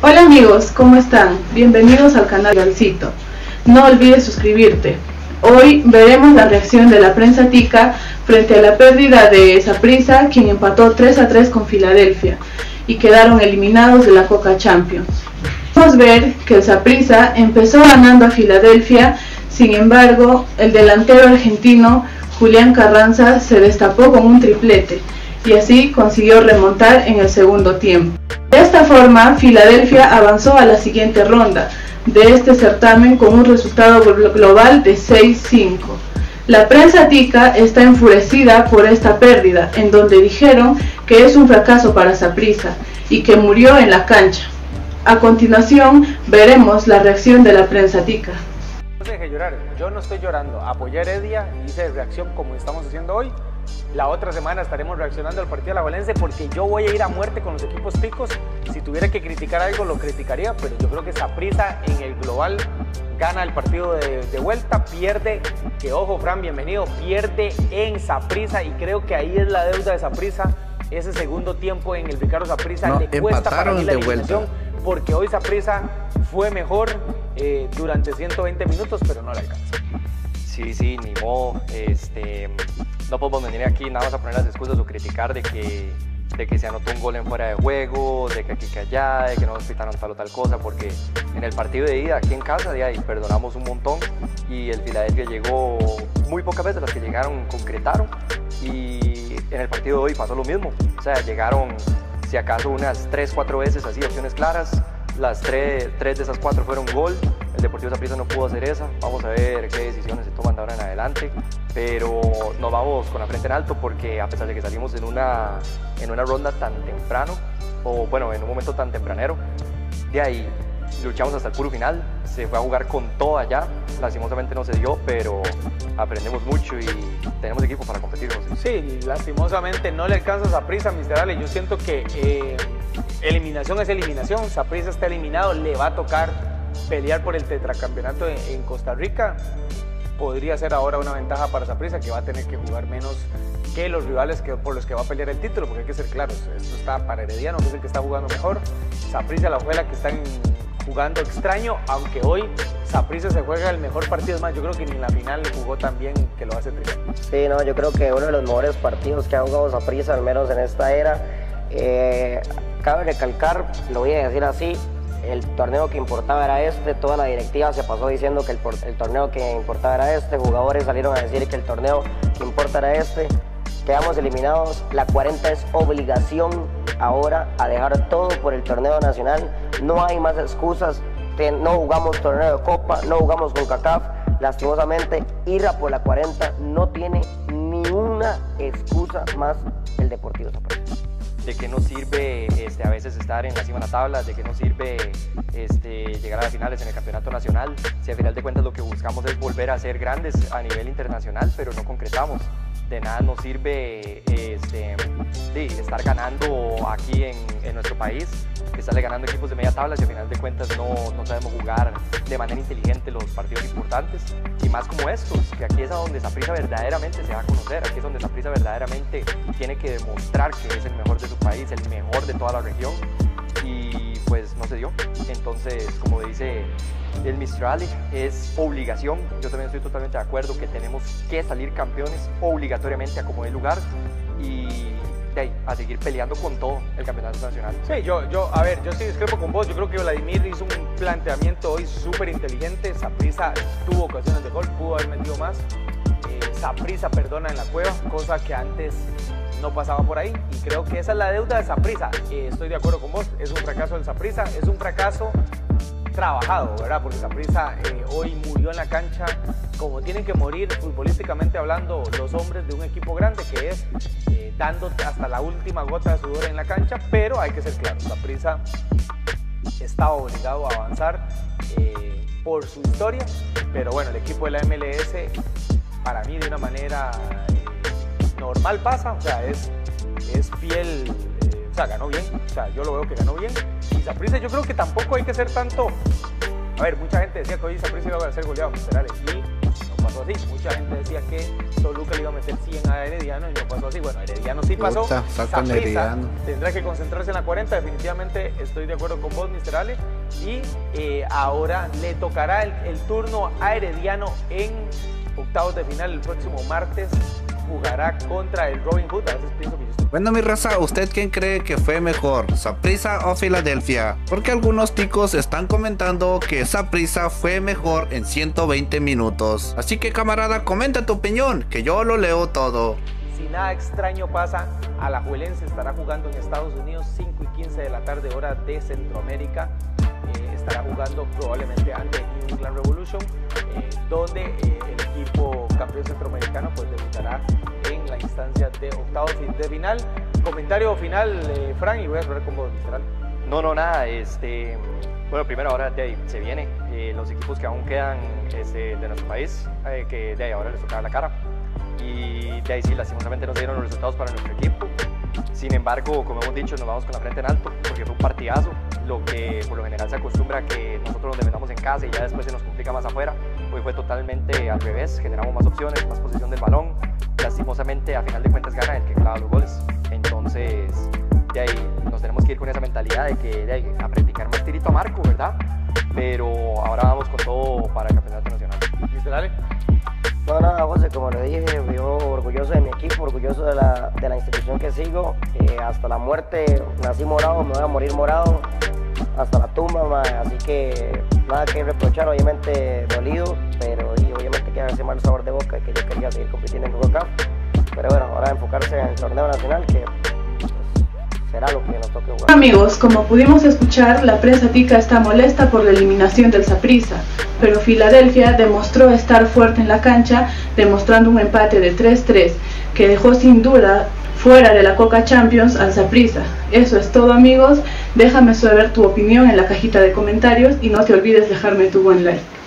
Hola amigos, ¿cómo están? Bienvenidos al canal Galcito. No olvides suscribirte. Hoy veremos la reacción de la prensa tica frente a la pérdida de Saprissa, quien empató 3 a 3 con Filadelfia y quedaron eliminados de la Coca Champions. Podemos ver que el empezó ganando a Filadelfia, sin embargo, el delantero argentino Julián Carranza se destapó con un triplete y así consiguió remontar en el segundo tiempo. Esta forma, Filadelfia avanzó a la siguiente ronda de este certamen con un resultado global de 6-5. La prensa tica está enfurecida por esta pérdida, en donde dijeron que es un fracaso para Saprissa y que murió en la cancha. A continuación, veremos la reacción de la prensa tica. No se deje llorar, yo no estoy llorando. Apoyé a Heredia, hice reacción como estamos haciendo hoy. La otra semana estaremos reaccionando al partido de la Valencia porque yo voy a ir a muerte con los equipos ticos. Si tuviera que criticar algo, lo criticaría, pero yo creo que Saprisa en el global gana el partido de, vuelta, pierde, que ojo, Fran, bienvenido, pierde en Saprisa y creo que ahí es la deuda de Saprisa. Ese segundo tiempo en el Ricardo Saprisa no, le cuesta para mí la vuelta. porque hoy Saprisa fue mejor eh, durante 120 minutos, pero no le alcanza. Sí, sí, ni modo. Este, no podemos venir aquí nada más a poner las excusas o criticar de que, de que se anotó un gol en fuera de juego, de que aquí que allá, de que no nos pitaron tal o tal cosa, porque en el partido de ida, aquí en casa, de ahí perdonamos un montón y el Philadelphia llegó muy pocas veces, las que llegaron concretaron y en el partido de hoy pasó lo mismo. O sea, llegaron si acaso unas 3, 4 veces así, opciones claras, las tres, tres de esas cuatro fueron gol. El Deportivo Zaprisa no pudo hacer esa. Vamos a ver qué decisiones se toman de ahora en adelante. Pero nos vamos con la frente en alto porque a pesar de que salimos en una, en una ronda tan temprano, o bueno, en un momento tan tempranero, de ahí luchamos hasta el puro final, se fue a jugar con todo allá, lastimosamente no se dio, pero aprendemos mucho y tenemos equipo para competir. Sí, lastimosamente no le alcanza a prisa, Mr. Yo siento que eh, eliminación es eliminación, Saprissa está eliminado, le va a tocar pelear por el tetracampeonato en, Costa Rica. Podría ser ahora una ventaja para Saprissa que va a tener que jugar menos que los rivales que, por los que va a pelear el título, porque hay que ser claros, esto está para Herediano, que es el que está jugando mejor. Saprissa, la juega que está en jugando extraño, aunque hoy Saprissa se juega el mejor partido. Es más, yo creo que ni en la final jugó tan bien que lo hace triste. Sí, no, yo creo que uno de los mejores partidos que ha jugado Saprissa, al menos en esta era. Eh, cabe recalcar, lo voy a decir así, el torneo que importaba era este, toda la directiva se pasó diciendo que el, torneo que importaba era este, jugadores salieron a decir que el torneo que importa era este, quedamos eliminados, la 40 es obligación ahora a dejar todo por el torneo nacional. No hay más excusas. No jugamos torneo de Copa, no jugamos con CACAF. Lastimosamente, ir a por la 40 no tiene ni una excusa más el Deportivo de qué nos sirve este, a veces estar en la cima de la tabla, de qué nos sirve este, llegar a las finales en el campeonato nacional, si al final de cuentas lo que buscamos es volver a ser grandes a nivel internacional, pero no concretamos de nada nos sirve este, estar ganando aquí en, en, nuestro país, estarle ganando equipos de media tabla si al final de cuentas no, no, sabemos jugar de manera inteligente los partidos importantes. Y más como estos, que aquí es a donde prisa verdaderamente se va a conocer, aquí es donde prisa verdaderamente tiene que demostrar que es el mejor de su país, el mejor de toda la región. y no se dio. Entonces, como dice el Mistral, es obligación. Yo también estoy totalmente de acuerdo que tenemos que salir campeones obligatoriamente a como de lugar y ahí, a seguir peleando con todo el campeonato nacional. Sí, yo, yo, a ver, yo sí discrepo con vos. Yo creo que Vladimir hizo un planteamiento hoy súper inteligente. Saprisa tuvo ocasiones de gol, pudo haber metido más. Eh, Saprisa perdona en la cueva, cosa que antes no pasaba por ahí y creo que esa es la deuda de Saprisa. Eh, estoy de acuerdo con vos, es un fracaso del Saprisa, es un fracaso trabajado, ¿verdad? Porque Saprisa eh, hoy murió en la cancha como tienen que morir futbolísticamente hablando los hombres de un equipo grande que es eh, dando hasta la última gota de sudor en la cancha, pero hay que ser claro, Saprisa estaba obligado a avanzar por su historia, pero bueno, el equipo de la MLS para mí de una manera normal pasa, o sea, es, es fiel, eh, o sea, ganó bien, o sea, yo lo veo que ganó bien. Y Saprissa yo creo que tampoco hay que ser tanto, a ver, mucha gente decía que hoy Saprissa iba a ser goleado, literales, y no pasó así. Mucha gente decía que Toluca le iba a meter 100 a Herediano y no pasó así. Bueno, Herediano sí pasó. Saprissa tendrá que concentrarse en la 40. Definitivamente estoy de acuerdo con vos, Mr. Ale. Y eh, ahora le tocará el turno a Herediano en octavos de final el próximo martes jugará contra el Robin Hood. A veces pienso que yo estoy... Bueno, mi raza, ¿usted quién cree que fue mejor, Saprisa o Filadelfia? Porque algunos ticos están comentando que Saprisa fue mejor en 120 minutos. Así que, camarada, comenta tu opinión, que yo lo leo todo. Si nada extraño pasa, Alajuelense estará jugando en Estados Unidos 5 y 15 de la tarde, hora de Centroamérica. Eh, estará jugando probablemente ante New England Revolution, eh, donde eh, el equipo campeón centroamericano pues debutará en la instancia de octavos de final. Comentario final, Frank, y voy a hablar con vos, literal. No, no, nada. Este, bueno, primero ahora de ahí se viene los equipos que aún quedan este, de nuestro país, que de ahí ahora les toca la cara. Y de ahí sí, lastimosamente no dieron los resultados para nuestro equipo. Sin embargo, como hemos dicho, nos vamos con la frente en alto porque fue un partidazo lo que por lo general se acostumbra que nosotros nos defendamos en casa y ya después se nos complica más afuera. Hoy fue totalmente al revés, generamos más opciones, más posición del balón. Lastimosamente, a final de cuentas, gana el que clava los goles. Entonces, de ahí nos tenemos que ir con esa mentalidad de que de ahí, a practicar más tirito a marco, ¿verdad? Pero ahora vamos con todo para el campeonato nacional. No, nada, José, como le dije, yo orgulloso de mi equipo, orgulloso de la, de la institución que sigo. Eh, hasta la muerte nací morado, me voy a morir morado hasta la tumba, así que nada que reprochar, obviamente dolido, pero y, obviamente queda ese mal sabor de boca que yo quería seguir compitiendo en Coca pero bueno, ahora enfocarse en el torneo nacional que pues, será lo que nos toque jugar. Amigos, como pudimos escuchar, la prensa tica está molesta por la eliminación del Saprissa, pero Filadelfia demostró estar fuerte en la cancha, demostrando un empate de 3-3 que dejó sin duda fuera de la Coca Champions al Saprissa. Eso es todo amigos, déjame saber tu opinión en la cajita de comentarios y no te olvides dejarme tu buen like.